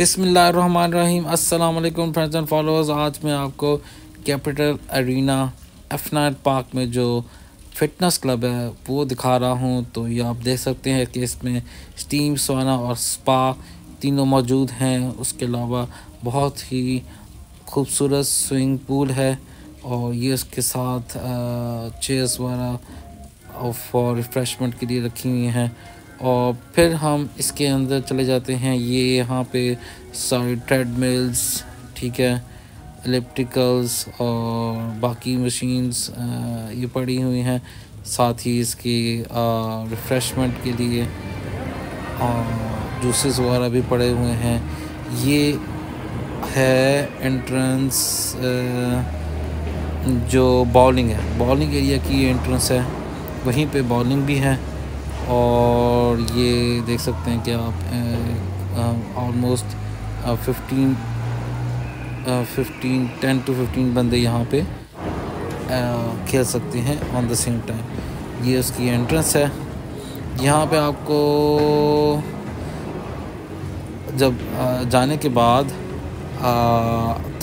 बिसमीम friends and followers, आज मैं आपको कैपिटल अरीना नाइट पार्क में जो फिटनेस क्लब है, वो दिखा रहा हूँ। तो ये आप देख सकते हैं कि इसमें स्टीम, सोना और स्पा तीनों मौजूद हैं। उसके अलावा बहुत ही खूबसूरत स्विमिंग पूल है और ये उसके साथ चेयर्स वगैरह फॉर रिफ़्रेशमेंट के लिए रखी हुई हैं। और फिर हम इसके अंदर चले जाते हैं। ये यहाँ पे सारी ट्रेडमिल्स ठीक है इलेक्ट्रिकल्स और बाकी मशीन्स ये पड़ी हुई हैं। साथ ही इसकी रिफ़्रेशमेंट के लिए जूसेस वगैरह भी पड़े हुए हैं। ये है एंट्रेंस जो बॉलिंग है। बॉलिंग एरिया की एंट्रेंस है। वहीं पे बॉलिंग भी है। और ये देख सकते हैं कि आप almost fifteen fifteen ten to fifteen बंदे यहाँ पे खेल सकते हैं ऑन द सेम टाइम ये उसकी एंट्रेंस है। यहाँ पे आपको जब जाने के बाद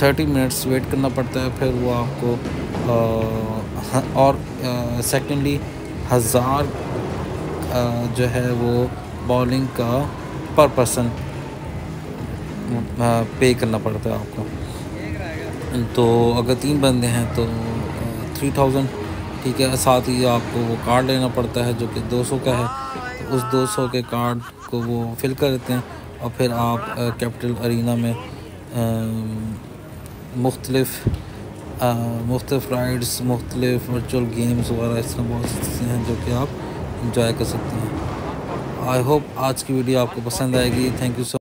थर्टी मिनट्स वेट करना पड़ता है, फिर वो आपको और सेकेंडली हज़ार जो है वो बॉलिंग का पर पर्सन पे करना पड़ता है आपको। तो अगर तीन बंदे हैं तो थ्री थाउज़ेंड ठीक है। साथ ही आपको वो कार्ड लेना पड़ता है जो कि दो सौ का है। तो उस दो सौ के कार्ड को वो फिल कर देते हैं और फिर आप कैपिटल अरीना में मुख्तलफ़ मुख्तलिफ़ राइड्स मुख्तलिफ़ वर्चुअल गेम्स वगैरह इस तरह बहुत सी चीज़ें हैं जो कि आप इंजॉय कर सकते हैं। आई होप आज की वीडियो आपको पसंद आएगी। Thank you so